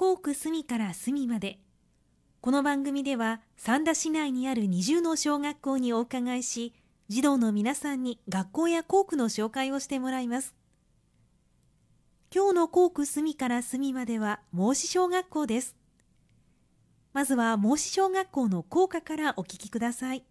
校区隅から隅まで。この番組では三田市内にある20の小学校にお伺いし児童の皆さんに学校や校区の紹介をしてもらいます。今日の校区隅から隅までは孟子小学校です。まずは孟子小学校の校歌からお聞きください。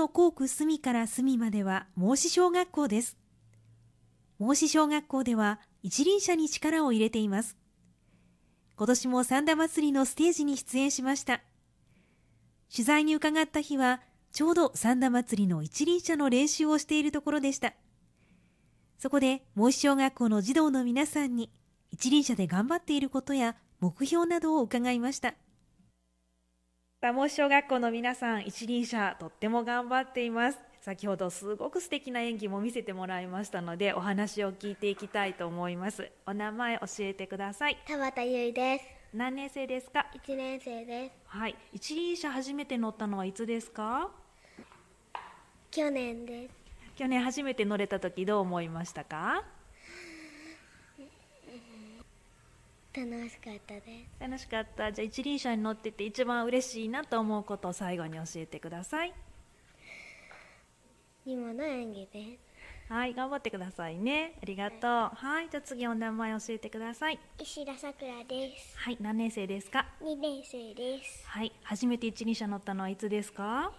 の校区隅から隅までは孟子小学校です。孟子小学校では一輪車に力を入れています。今年も三田祭りのステージに出演しました。取材に伺った日はちょうど三田祭りの一輪車の練習をしているところでした。そこで孟子小学校の児童の皆さんに一輪車で頑張っていることや目標などを伺いました。多毛小学校の皆さん一輪車とっても頑張っています。先ほどすごく素敵な演技も見せてもらいましたのでお話を聞いていきたいと思います。お名前教えてください。田畑優衣です。何年生ですか？1年生です。はい。一輪車初めて乗ったのはいつですか？去年です。去年初めて乗れた時どう思いましたか？楽しかったです。楽しかった。じゃあ一輪車に乗ってて一番嬉しいなと思うことを最後に教えてください。今の演技です。はい頑張ってくださいね。ありがとう。はいじゃあ次お名前教えてください。石田さくらです。はい何年生ですか？2年生です。はい初めて一輪車乗ったのはいつですか？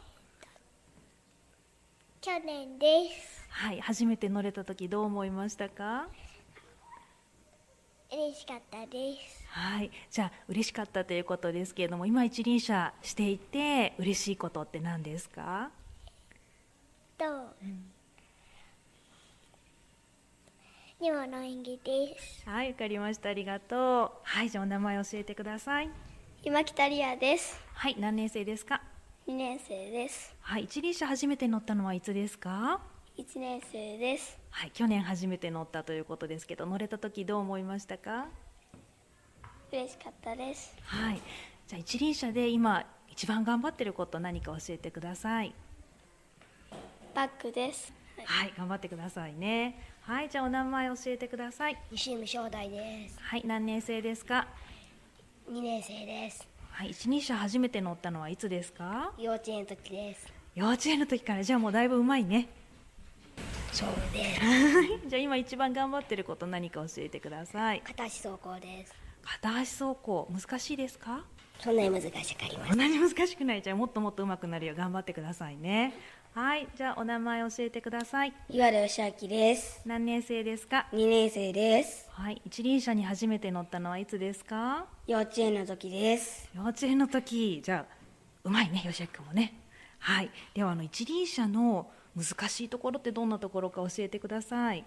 去年です。はい初めて乗れた時どう思いましたか？嬉しかったです。はい。じゃあ嬉しかったということですけれども今一輪車していて嬉しいことって何ですか？と、今の演技です。はいわかりました。ありがとう。はいじゃあお名前教えてください。今北リアです。はい何年生ですか？2年生です。はい一輪車初めて乗ったのはいつですか？1年生ですはい去年初めて乗ったということですけど乗れた時どう思いましたか？嬉しかったです。はい。じゃあ一輪車で今一番頑張ってること何か教えてください。バックです。はい頑張ってくださいね。はいじゃあお名前教えてください。西海正代です。はい何年生ですか？2年生です。はい一輪車初めて乗ったのはいつですか？幼稚園の時です。幼稚園の時から。じゃあもうだいぶうまいねそうで。す じゃあ今一番頑張ってること何か教えてください。片足走行です。片足走行。難しいですか？そんなに難しくありまそんなに難しくない。じゃあもっともっと上手くなるよ。う頑張ってくださいね。はい。じゃあお名前教えてください。岩田義明です。何年生ですか？2年生です。はい。一輪車に初めて乗ったのはいつですか？幼稚園の時です。幼稚園の時。じゃあうまいね吉明君もね。はい。ではあの一輪車の難しいところってどんなところか教えてください。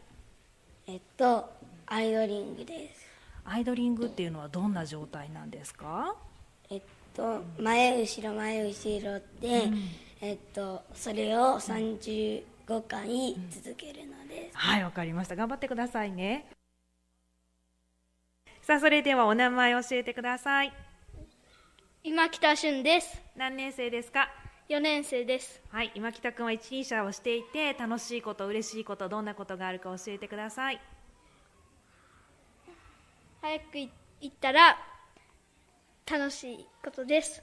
えっとアイドリングです。アイドリングっていうのはどんな状態なんですか？えっと前後ろ前後ろで、えっとそれを30 5回続けるのです、はいわかりました。頑張ってくださいね。さあそれではお名前教えてください。今北俊です。何年生ですか？4年生です。はい今北くんは一輪車をしていて楽しいこと嬉しいことどんなことがあるか教えてください。早くい行ったら楽しいことです。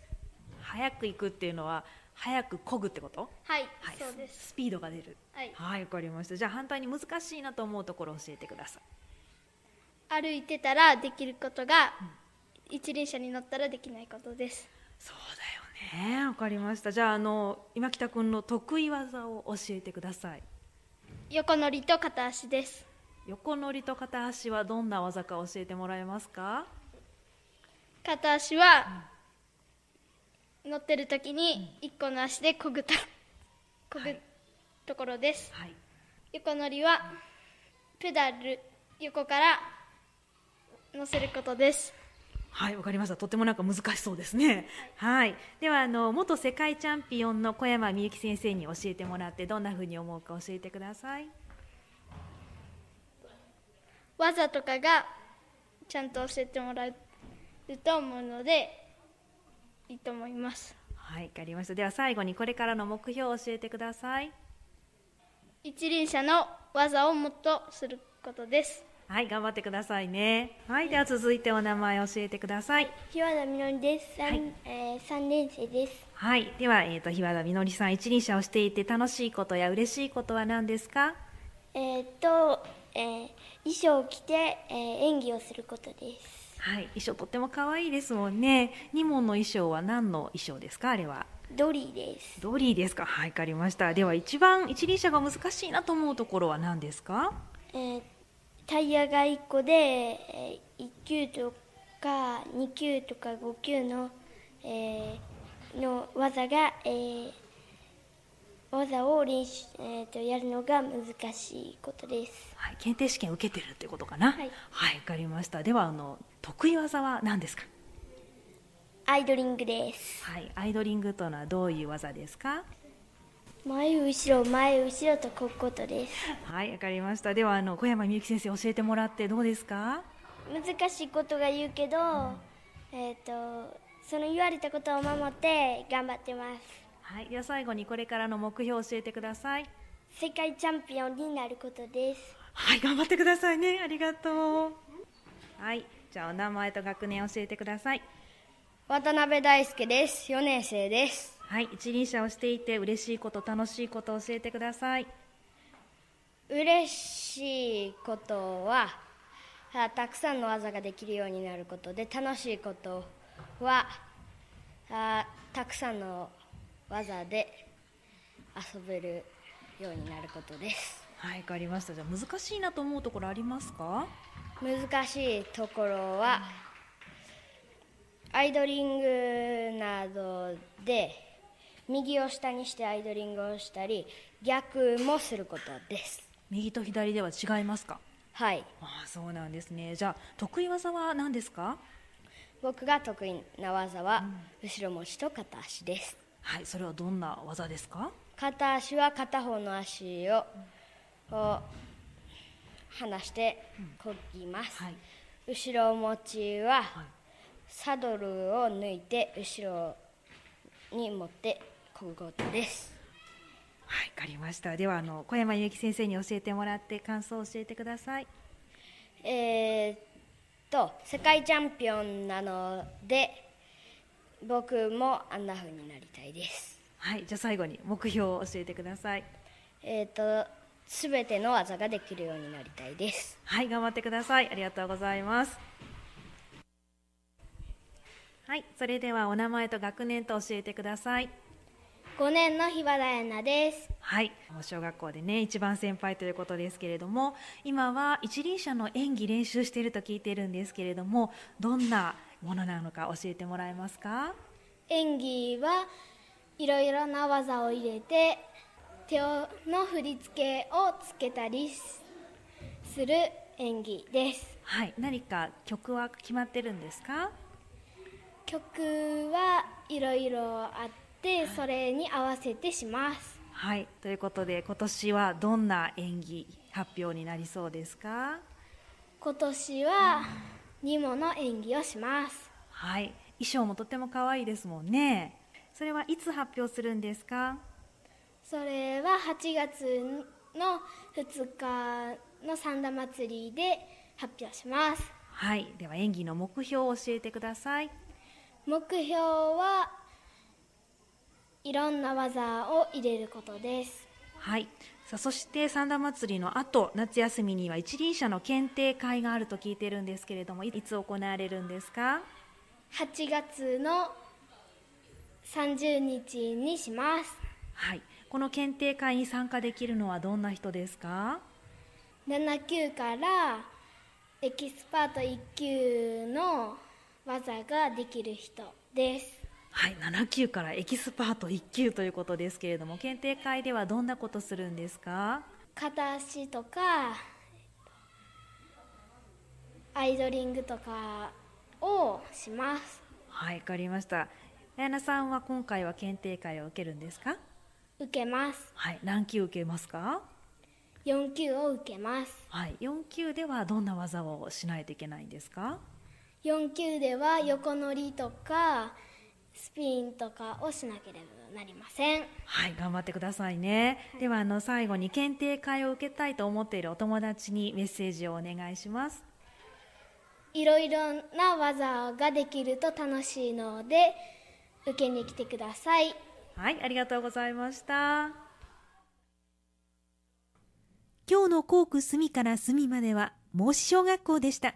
早く行くっていうのは早く漕ぐってこと？はい、はいそうです。スピードが出る。はい。はいわかりました。じゃあ反対に難しいなと思うところを教えてください。歩いてたらできることが、一輪車に乗ったらできないことです。そうだ。よねわかりました。じゃああの今北くんの得意技を教えてください。横乗りと片足です。横乗りと片足はどんな技か教えてもらえますか？片足は、乗ってる時に一個の足でこぐたこぐところです、はい。横乗りはペダル横から乗せることですはいわかりました。とてもなんか難しそうですね。はい。ではあの元世界チャンピオンの小山みゆき先生に教えてもらってどんな風に思うか教えてください。技とかがちゃんと教えてもらえると思うのでいいと思います。はいわかりました。では最後にこれからの目標を教えてください。一輪車の技をもっとすることですはい頑張ってくださいね。はいでは続いてお名前教えてください。日和田みのりです、三はい。えー、3年生です。はいでは、えー、と日和田みのりさん一輪車をしていて楽しいことや嬉しいことは何ですか？えーっと、えー衣装を着て、えー演技をすることです。はい衣装とっても可愛いですもんね。ニモンの衣装は何の衣装ですか？あれは。ドリーです。ドリーですか？はいわかりました。では一番一輪車が難しいなと思うところは何ですか？えータイヤが1個で、えー1級とか2級とか5級の,、えーの技が、えー技を練習、えーとやるのが難しいことです。はい検定試験受けてるってことかな？はい。はいわかりました。ではあの得意技は何ですか？アイドリングです。はいアイドリングというのはどういう技ですか？前後ろ前後ろとこぐことです。はいわかりました。ではあの小山みゆき先生教えてもらってどうですか？難しいことが言うけど、えー、とその言われたことを守って頑張ってます。はいでは最後にこれからの目標を教えてください。世界チャンピオンになることです。はい頑張ってくださいね。ありがとう。はいじゃあお名前と学年教えてください。渡辺大輔です。4年生ですはい一輪車をしていて嬉しいこと楽しいこと教えてください。嬉しいことはあたくさんの技ができるようになることで楽しいことはあたくさんの技で遊べるようになることです。はいわかりました。じゃあ難しいなと思うところありますか？難しいところはアイドリングなどで右を下にしてアイドリングをしたり逆もすることです。右と左では違いますか？はい。ああそうなんですね。じゃあ得意技は何ですか？僕が得意な技は後ろ持ちと片足です。はいそれはどんな技ですか？片足は片方の足をを離してこぎます、はい。後ろ持ちははい。サドルを抜いて後ろに持ってこぐことです。はいわかりました。ではあの小山由紀先生に教えてもらって感想を教えてください。えーっと世界チャンピオンなので僕もあんな風になりたいです。はいじゃあ最後に目標を教えてください。えーっと全ての技ができるようになりたいです。はい頑張ってください。ありがとうございます。はいそれではお名前と学年と教えてください5年の日和田彩奈です。はい。小学校でね一番先輩ということですけれども今は一輪車の演技練習していると聞いているんですけれどもどんなものなのか教えてもらえますか？演技はいろいろな技を入れて手をの振り付けをつけたりすする演技です。はい。何か曲は決まってるんですか？曲はいろいろあってそれに合わせてします。はい。ということで今年はどんな演技発表になりそうですか？今年はニモの演技をします。はい。衣装もとても可愛いですもんね。それはいつ発表するんですか？それは8月の2日の三田祭りで発表します。はい。では演技の目標を教えてください。目標はいろんな技を入れることです。はい。さあそして三田祭りの後夏休みには一輪車の検定会があると聞いてるんですけれどもいつ行われるんですか？8月の30日にします。はい。この検定会に参加できるのはどんな人ですか？7級からエキスパート1級の技ができる人ですはい7級からエキスパート1級ということですけれども検定会ではどんなことするんですか？片足とかアイドリングとかをします。はいわかりました。綾菜さんは今回は検定会を受けるんですか？受けます。はい何級受けますか？4級を受けます。はい4級ではどんな技をしないといけないんですか？4級では横乗りとかスピンとかをしなければなりません。はい頑張ってくださいね、ではあの最後に検定会を受けたいと思っているお友達にメッセージをお願いします。いろいろな技ができると楽しいので受けに来てください。はいありがとうございました。今日の校区隅から隅までは孟子小学校でした。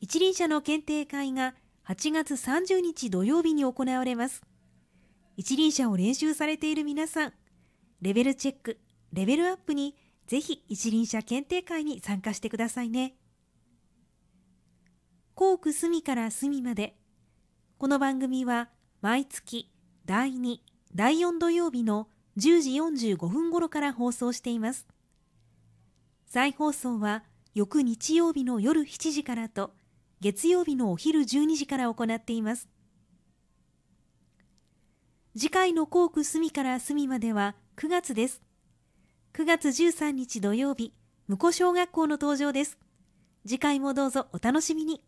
一輪車の検定会が8月30日土曜日に行われます。一輪車を練習されている皆さんレベルチェックレベルアップにぜひ一輪車検定会に参加してくださいね。校区隅から隅までこの番組は毎月第2第4土曜日の10時45分頃から放送しています。再放送は翌日曜日の夜7時からと月曜日のお昼12時から行っています。次回の校区隅から隅までは9月です。9月13日土曜日向小学校の登場です。次回もどうぞお楽しみに。